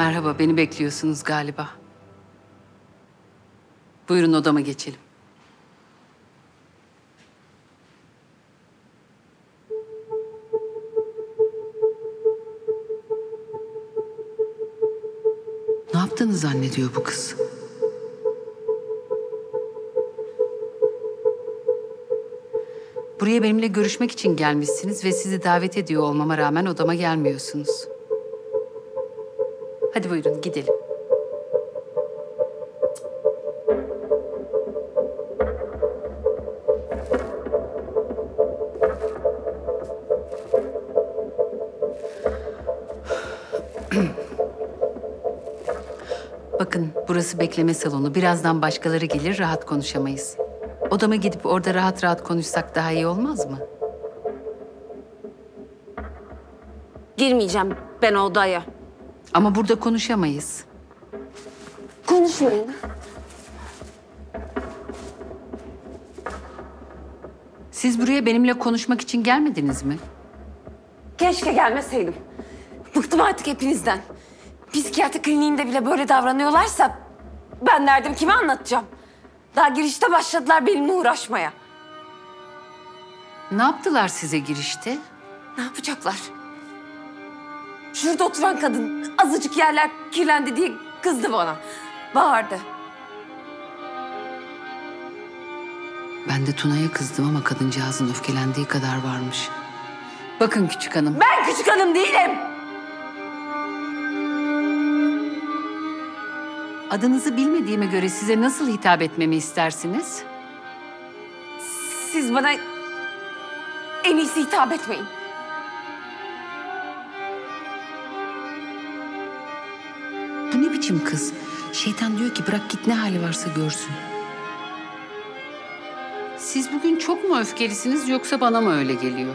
Merhaba, beni bekliyorsunuz galiba. Buyurun odama geçelim. Ne yaptığını zannediyor bu kız? Buraya benimle görüşmek için gelmişsiniz ve sizi davet ediyor olmama rağmen odama gelmiyorsunuz. Hadi buyurun gidelim. Bakın burası bekleme salonu. Birazdan başkaları gelir rahat konuşamayız. Odama gidip orada rahat rahat konuşsak daha iyi olmaz mı? Girmeyeceğim ben odaya. Ama burada konuşamayız. Konuşmayın. Siz buraya benimle konuşmak için gelmediniz mi? Keşke gelmeseydim. Bıktım artık hepinizden. Psikiyatri kliniğinde bile böyle davranıyorlarsa ben derdim kime anlatacağım? Daha girişte başladılar benimle uğraşmaya. Ne yaptılar size girişte? Ne yapacaklar? Şurada oturan kadın azıcık yerler kirlendi diye kızdı bana. Bağırdı. Ben de Tuna'ya kızdım ama kadıncağızın öfkelendiği kadar varmış. Bakın küçük hanım. Ben küçük hanım değilim. Adınızı bilmediğime göre size nasıl hitap etmemi istersiniz? Siz bana en iyisi hitap etmeyin. Biçim kız? Şeytan diyor ki bırak git ne hali varsa görsün. Siz bugün çok mu öfkelisiniz yoksa bana mı öyle geliyor?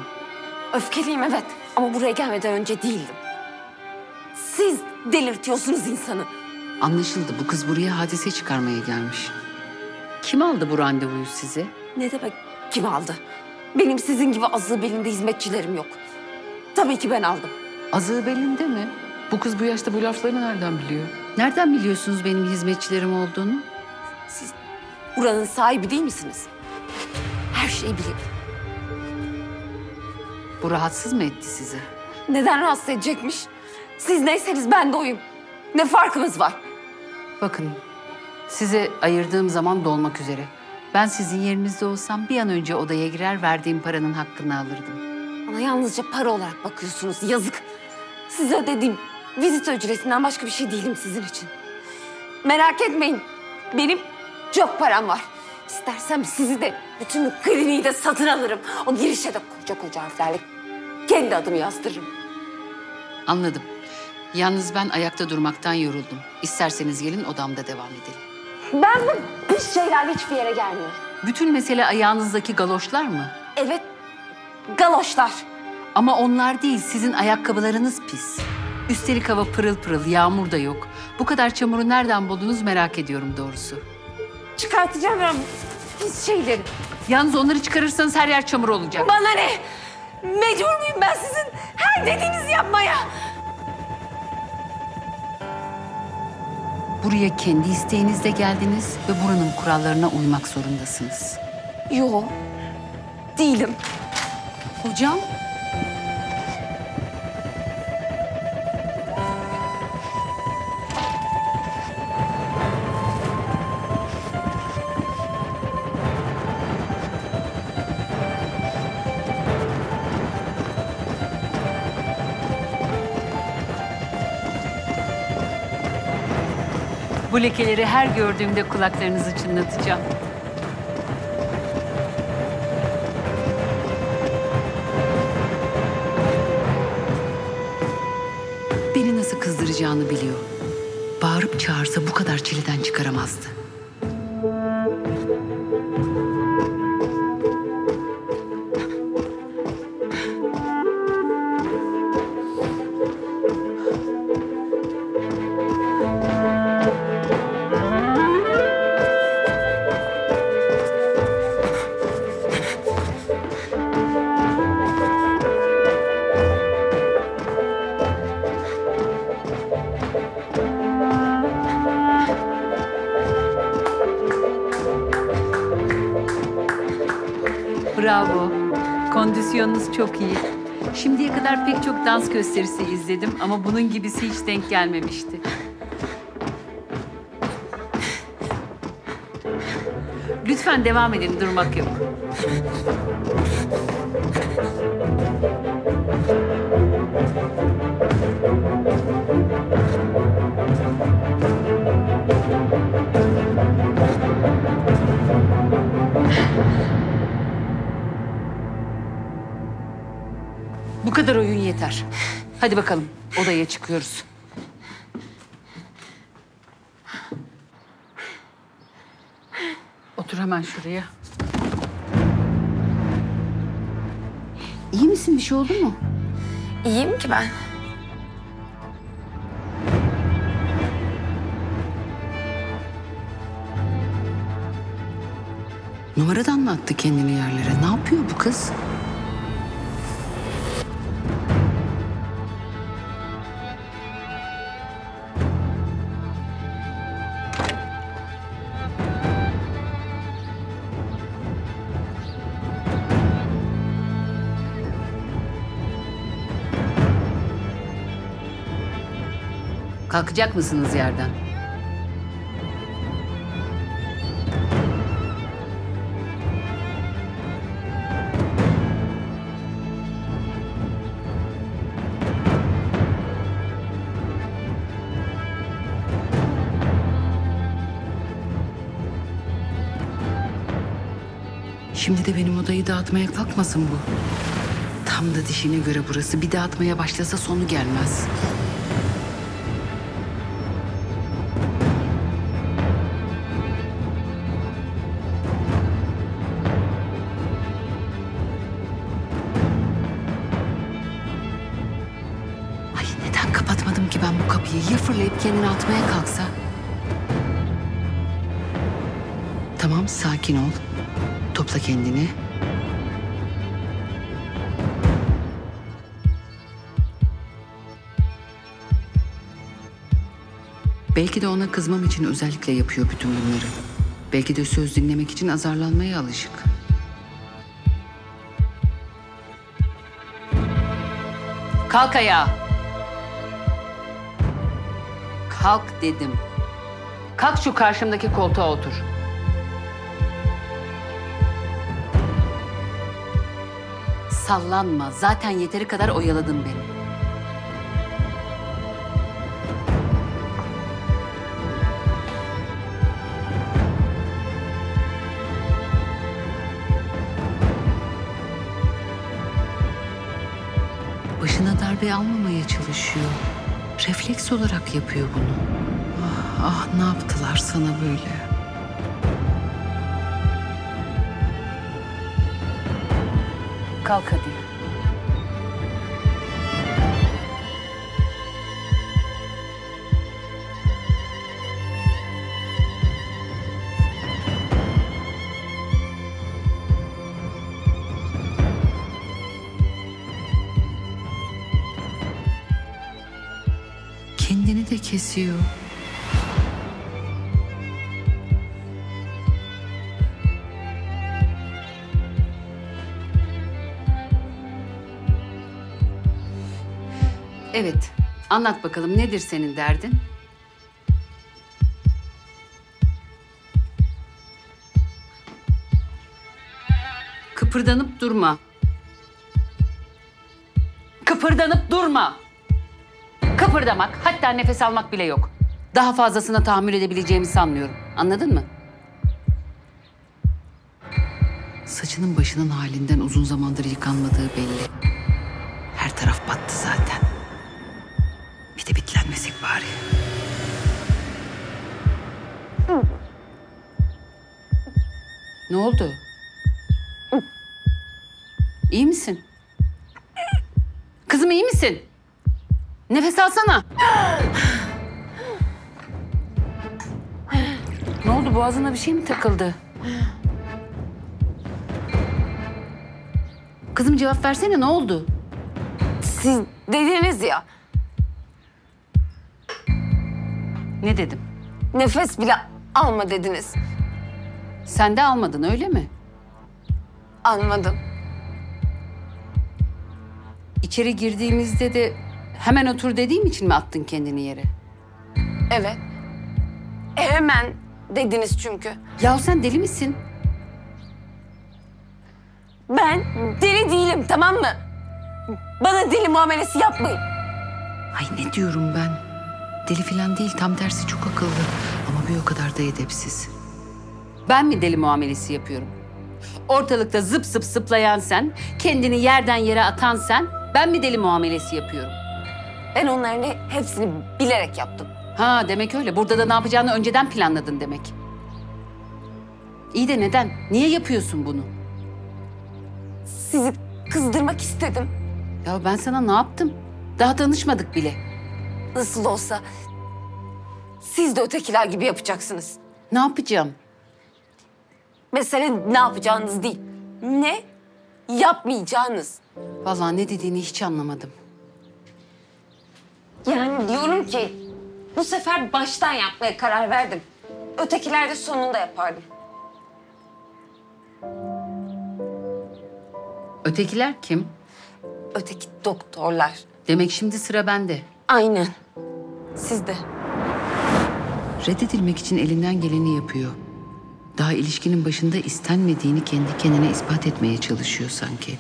Öfkeliyim evet ama buraya gelmeden önce değildim. Siz delirtiyorsunuz insanı. Anlaşıldı bu kız buraya hadise çıkarmaya gelmiş. Kim aldı bu randevuyu size? Ne demek kim aldı? Benim sizin gibi azığı belinde hizmetçilerim yok. Tabii ki ben aldım. Azığı belinde mi? Bu kız bu yaşta bu lafları nereden biliyor? Nereden biliyorsunuz benim hizmetçilerim olduğunu? Siz buranın sahibi değil misiniz? Her şeyi biliyorum. Bu rahatsız mı etti sizi? Neden rahatsız edecekmiş? Siz neyseniz ben de oyum. Ne farkımız var? Bakın, size ayırdığım zaman dolmak üzere. Ben sizin yerinizde olsam bir an önce odaya girer verdiğim paranın hakkını alırdım. Bana yalnızca para olarak bakıyorsunuz. Yazık. Size ödediğim vizit ücretinden başka bir şey değilim sizin için. Merak etmeyin. Benim çok param var. İstersem sizi de bütün bu kliniği de satın alırım. O girişe de koca koca harflerle kendi adımı yazdırırım. Anladım. Yalnız ben ayakta durmaktan yoruldum. İsterseniz gelin odamda devam edelim. Ben bu pis şeylerle hiçbir yere gelmiyorum. Bütün mesele ayağınızdaki galoşlar mı? Evet, galoşlar. Ama onlar değil, sizin ayakkabılarınız pis. Üstelik hava pırıl pırıl, yağmur da yok. Bu kadar çamuru nereden buldunuz merak ediyorum doğrusu. Çıkartacağım ben pis şeyleri. Yalnız onları çıkarırsanız her yer çamur olacak. Bana ne? Mecbur muyum ben sizin her dediğinizi yapmaya? Buraya kendi isteğinizle geldiniz ve buranın kurallarına uymak zorundasınız. Yo, değilim. Hocam? Lekeleri her gördüğümde kulaklarınızı çınlatacağım. Beni nasıl kızdıracağını biliyor. Bağırıp çağırsa bu kadar çileden çıkaramazdı. Pek çok dans gösterisi izledim ama bunun gibisi hiç denk gelmemişti. Lütfen devam edin, durmak yok. Kadar oyun yeter. Hadi bakalım, odaya çıkıyoruz. Otur hemen şuraya. İyi misin? Bir şey oldu mu? İyiyim ki ben. Numaradan mı attı kendini yerlere? Ne yapıyor bu kız? Kalkacak mısınız yerden? Şimdi de benim odayı dağıtmaya kalkmasın bu. Tam da dişine göre burası. Bir dağıtmaya başlasa sonu gelmez. Kendini atmaya kalksa? Tamam sakin ol. Topla kendini. Belki de ona kızmam için özellikle yapıyor bütün bunları. Belki de söz dinlemek için azarlanmaya alışık. Kalk ayağa. Kalk dedim. Kalk şu karşımdaki koltuğa otur. Sallanma. Zaten yeteri kadar oyaladın beni. Başına darbe almamaya çalışıyor. Refleks olarak yapıyor bunu. Ah, ah ne yaptılar sana böyle? Kalk hadi. Kesiyor. Evet. Anlat bakalım nedir senin derdin? Kıpırdanıp durma. Kıpırdanıp durma. Kıpırdamak, hatta nefes almak bile yok. Daha fazlasına tahammül edebileceğimi sanmıyorum. Anladın mı? Saçının başının halinden uzun zamandır yıkanmadığı belli. Her taraf battı zaten. Bir de bitlenmesek bari. Ne oldu? İyi misin? Kızım iyi misin? Nefes alsana. ne oldu? Boğazına bir şey mi takıldı? Kızım cevap versene ne oldu? Siz dediniz ya Ne dedim? nefes bile alma dediniz. Sen de almadın öyle mi? Anladım. İçeri girdiğimizde de hemen otur dediğim için mi attın kendini yere? Evet. E, hemen dediniz çünkü. Ya sen deli misin? Ben deli değilim tamam mı? Bana deli muamelesi yapmayın. Ay ne diyorum ben? Deli falan değil tam tersi çok akıllı ama bir o kadar da edepsiz. Ben mi deli muamelesi yapıyorum? Ortalıkta zıp zıp zıplayan sen, kendini yerden yere atan sen, ben mi deli muamelesi yapıyorum? Ben onların he- hepsini bilerek yaptım. Ha demek öyle. Burada da ne yapacağını önceden planladın demek. İyi de neden? Niye yapıyorsun bunu? Sizi kızdırmak istedim. Ya ben sana ne yaptım? Daha tanışmadık bile. Nasıl olsa siz de ötekiler gibi yapacaksınız. Ne yapacağım? Mesele ne yapacağınız değil. Ne yapmayacağınız. Vallahi ne dediğini hiç anlamadım. Yani diyorum ki bu sefer baştan yapmaya karar verdim. Ötekiler de sonunda yapardım. Ötekiler kim? Öteki doktorlar. Demek şimdi sıra bende. Aynen. Siz de. Reddedilmek için elinden geleni yapıyor. Daha ilişkinin başında istenmediğini kendi kendine ispat etmeye çalışıyor sanki.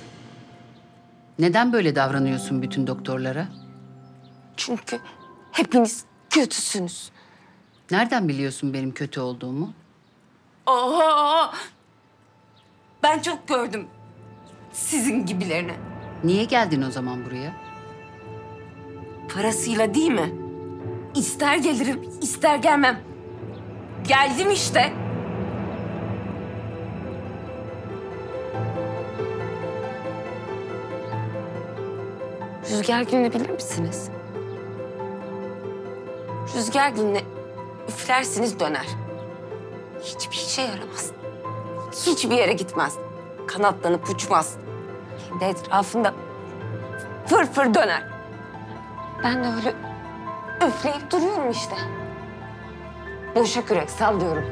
Neden böyle davranıyorsun bütün doktorlara? Çünkü hepiniz kötüsünüz. Nereden biliyorsun benim kötü olduğumu? Oho! Ben çok gördüm sizin gibilerini. Niye geldin o zaman buraya? Parasıyla değil mi? İster gelirim, ister gelmem. Geldim işte. Rüzgar gülünü bilir misiniz? Rüzgar gülüne üflersiniz döner. Hiçbir işe yaramaz. Hiçbir yere gitmez. Kanatlanıp uçmaz. Kendi etrafında fır fır döner. Ben de öyle üfleyip duruyorum işte. Boşa kürek sallıyorum.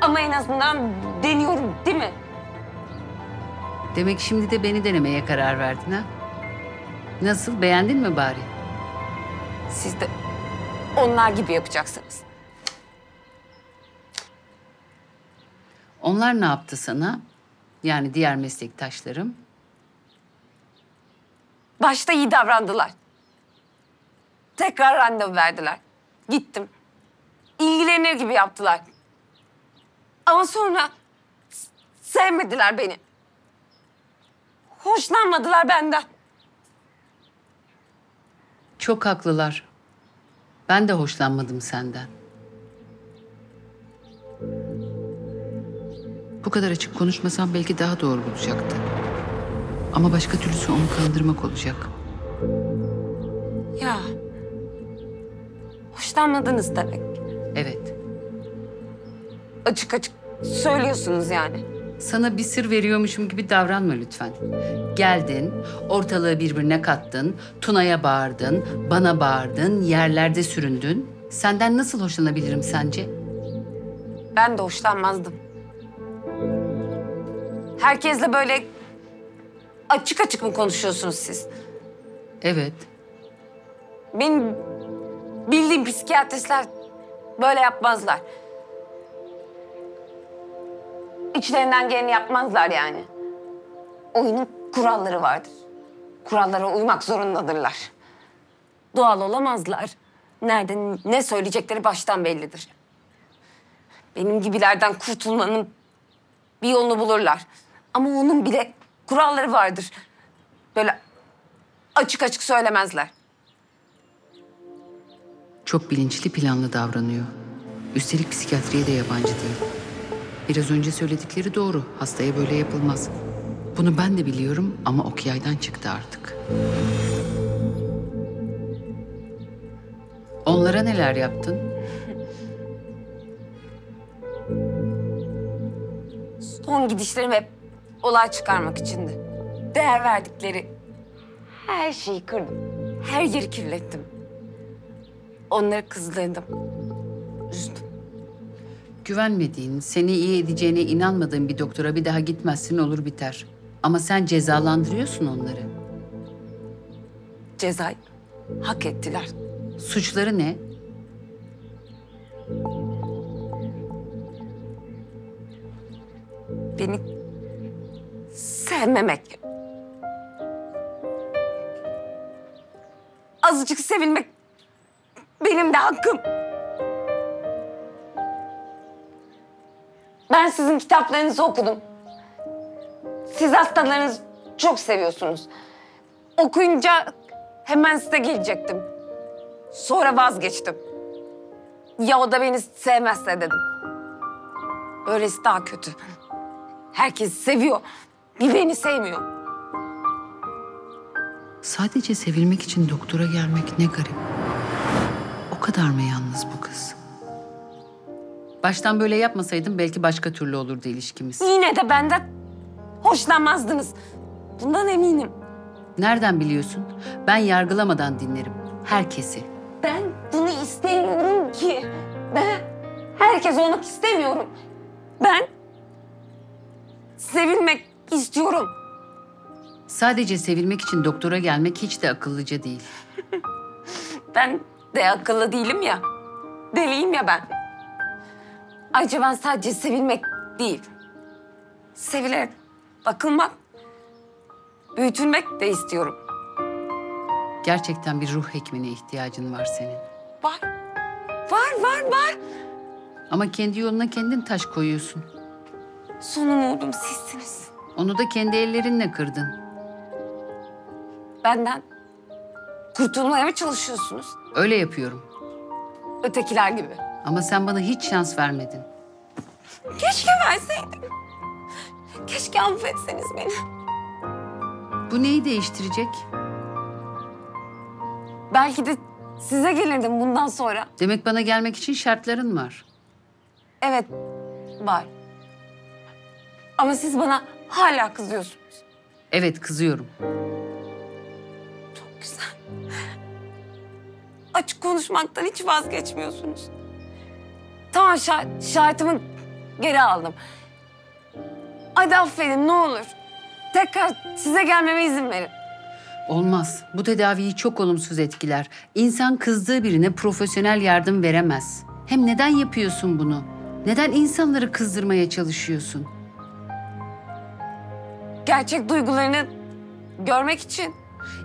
Ama en azından deniyorum değil mi? Demek şimdi de beni denemeye karar verdin ha? Nasıl beğendin mi bari? Siz de onlar gibi yapacaksınız. Onlar ne yaptı sana? Yani diğer meslektaşlarım. Başta iyi davrandılar. Tekrar randevu verdiler. Gittim. İlgilenir gibi yaptılar. Ama sonra sevmediler beni. Hoşlanmadılar benden. Çok haklılar. Ben de hoşlanmadım senden. Bu kadar açık konuşmasam belki daha doğru bulacaktı. Ama başka türlüsü onu kandırmak olacak. Ya. Hoşlanmadınız demek. Evet. Açık açık söylüyorsunuz yani. Sana bir sır veriyormuşum gibi davranma lütfen. Geldin, ortalığı birbirine kattın, Tuna'ya bağırdın, bana bağırdın, yerlerde süründün. Senden nasıl hoşlanabilirim sence? Ben de hoşlanmazdım. Herkesle böyle açık açık mı konuşuyorsunuz siz? Evet. Benim bildiğim psikiyatristler böyle yapmazlar. İçlerinden geleni yapmazlar yani. Oyunun kuralları vardır. Kurallara uymak zorundadırlar. Doğal olamazlar. Nerede ne söyleyecekleri baştan bellidir. Benim gibilerden kurtulmanın bir yolunu bulurlar. Ama onun bile kuralları vardır. Böyle açık açık söylemezler. Çok bilinçli planlı davranıyor. Üstelik psikiyatriye de yabancı değil. Biraz önce söyledikleri doğru. Hastaya böyle yapılmaz. Bunu ben de biliyorum ama ok yaydan çıktı artık. Onlara neler yaptın? Son gidişlerim hep olay çıkarmak içindi. Değer verdikleri her şeyi kırdım. Her yeri kirlettim. Onları kızdırdım. Üzdüm. Güvenmediğin, seni iyi edeceğine inanmadığın bir doktora bir daha gitmezsin olur biter. Ama sen cezalandırıyorsun onları. Cezayı hak ettiler. Suçları ne? Beni sevmemek. Azıcık sevilmek benim de hakkım. Ben sizin kitaplarınızı okudum. Siz hastalarınızı çok seviyorsunuz. Okuyunca hemen size gelecektim. Sonra vazgeçtim. Ya o da beni sevmezse dedim. Böylesi daha kötü. Herkes seviyor. Bir beni sevmiyor. Sadece sevilmek için doktora gelmek ne garip. O kadar mı yalnız bu kız? Baştan böyle yapmasaydım belki başka türlü olurdu ilişkimiz. Yine de benden hoşlanmazdınız. Bundan eminim. Nereden biliyorsun? Ben yargılamadan dinlerim. Herkesi. Ben bunu istemiyorum ki. Ben herkes olmak istemiyorum. Ben sevilmek istiyorum. Sadece sevilmek için doktora gelmek hiç de akıllıca değil. Ben de akıllı değilim ya. Deliyim ya ben. Ayrıca ben sadece sevilmek değil. Sevilerek bakılmak, büyütülmek de istiyorum. Gerçekten bir ruh hekimine ihtiyacın var senin. Var. Var, var, var. Ama kendi yoluna kendin taş koyuyorsun. Son umudum sizsiniz. Onu da kendi ellerinle kırdın. Benden kurtulmaya mı çalışıyorsunuz? Öyle yapıyorum. Ötekiler gibi. Ama sen bana hiç şans vermedin. Keşke verseydim. Keşke affetseniz beni. Bu neyi değiştirecek? Belki de size gelirdim bundan sonra. Demek bana gelmek için şartların var. Evet, var. Ama siz bana hala kızıyorsunuz. Evet kızıyorum. Çok güzel. Açık konuşmaktan hiç vazgeçmiyorsunuz. Tamam şah- şahitimi geri aldım. Hadi affedin ne olur. Tekrar size gelmeme izin verin. Olmaz. Bu tedaviyi çok olumsuz etkiler. İnsan kızdığı birine profesyonel yardım veremez. Hem neden yapıyorsun bunu? Neden insanları kızdırmaya çalışıyorsun? Gerçek duygularını görmek için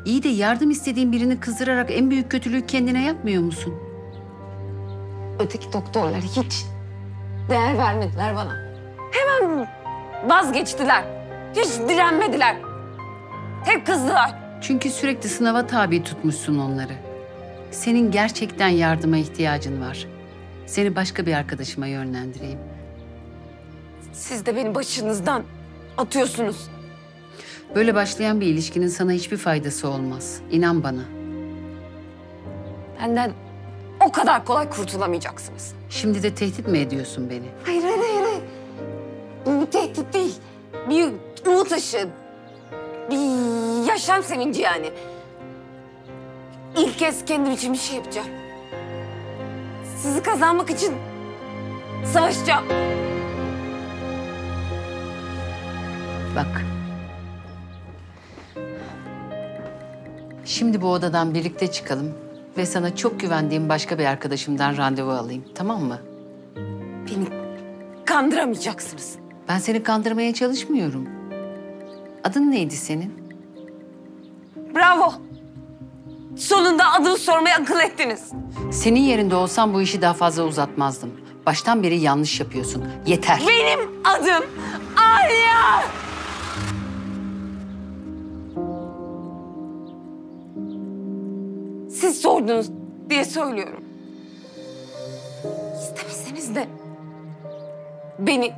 İyi de yardım istediğin birini kızdırarak en büyük kötülüğü kendine yapmıyor musun? Öteki doktorlar hiç değer vermediler bana. Hemen vazgeçtiler. Hiç direnmediler. Hep kızdılar. Çünkü sürekli sınava tabi tutmuşsun onları. Senin gerçekten yardıma ihtiyacın var. Seni başka bir arkadaşıma yönlendireyim. Siz de beni başınızdan atıyorsunuz. Böyle başlayan bir ilişkinin sana hiçbir faydası olmaz. İnan bana. Benden o kadar kolay kurtulamayacaksınız. Şimdi de tehdit mi ediyorsun beni? Hayır, hayır, hayır. hayır. Bu bir tehdit değil. Bir umut ışığı. Bir yaşam sevinci yani. İlk kez kendim için bir şey yapacağım. Sizi kazanmak için savaşacağım. Bak. Şimdi bu odadan birlikte çıkalım ve sana çok güvendiğim başka bir arkadaşımdan randevu alayım. Tamam mı? Beni kandıramayacaksınız. Ben seni kandırmaya çalışmıyorum. Adın neydi senin? Bravo. Sonunda adımı sormaya akıl ettiniz. Senin yerinde olsam bu işi daha fazla uzatmazdım. Baştan beri yanlış yapıyorsun. Yeter. Benim adım Arya. Siz sordunuz diye söylüyorum. İstemeseniz de beni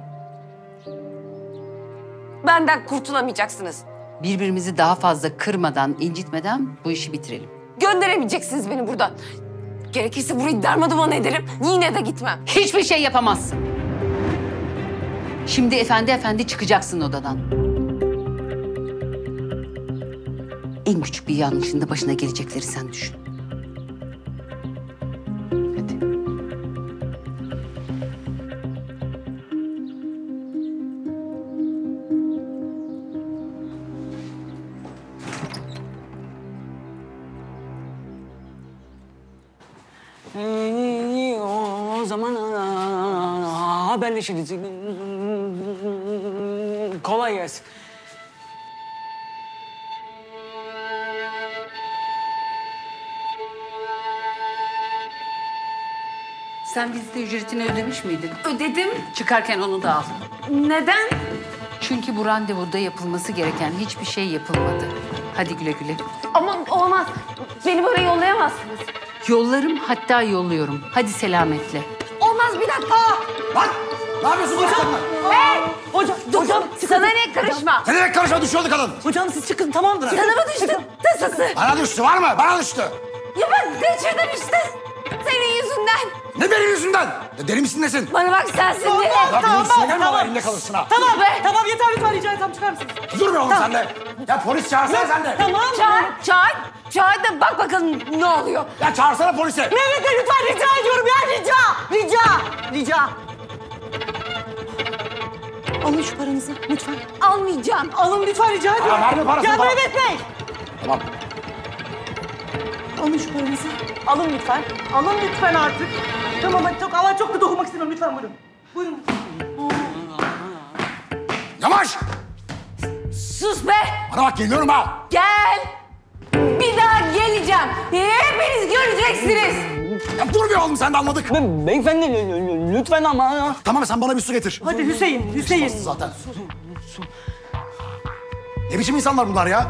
benden kurtulamayacaksınız. Birbirimizi daha fazla kırmadan, incitmeden bu işi bitirelim. Gönderemeyeceksiniz beni buradan. Gerekirse burayı darmaduman ederim. Yine de gitmem. Hiçbir şey yapamazsın. Şimdi efendi efendi çıkacaksın odadan. En küçük bir yanlışında başına gelecekleri sen düşün. Zaman haberleşiriz. Kolay gelsin. Sen vizite ücretini ödemiş miydin? Ödedim. Çıkarken onu da al. Neden? Çünkü bu randevuda yapılması gereken hiçbir şey yapılmadı. Hadi güle güle. Ama olmaz. Beni böyle yollayamazsınız. Yollarım hatta yolluyorum. Hadi selametle. Bir dakika. Lan! Ne yapıyorsun hocam? Hey! Hocam, hocam, Sana ne karışma. Ne demek karışma düşüyordu kadın? hocam siz çıkın tamamdır. Sana mı düştü tasası? Bana düştü var mı? Bana düştü. Ya ben kaçırdım işte. Senin yüzünden. Ne benim yüzümden? Ya deli misin nesin? Bana bak sensin diye. Ya benim üstüne gelme tamam. ama elinde kalırsın ha. Tamam, be. tamam yeter lütfen rica etsem çıkar mısınız? Dur be oğlum sen de. Ya polis çağırsana sen de. Tamam. Çağır, çağır. Çağır da bak bakalım ne oluyor. Ya çağırsana polisi. Mehmet Bey lütfen rica ediyorum ya rica. Rica. Rica. Alın şu paranızı lütfen. Almayacağım. Alın lütfen rica ediyorum. verme parasını Ya. Mehmet Bey. Tamam. Alın şu paranızı. Alın lütfen. Alın lütfen artık. Tamam hadi çok ama çok da dokunmak istemiyorum lütfen buyurun. Buyurun. Yavaş. Sus be. Bana bak geliyorum ha. Gel. Bir daha geleceğim. Hepiniz göreceksiniz. Ya dur be oğlum sen de anladık. Be beyefendi lü- lü- lütfen ama. Tamam sen bana bir su getir. Hadi Hüseyin, Hüseyin. Zaten. Ne biçim insanlar bunlar ya?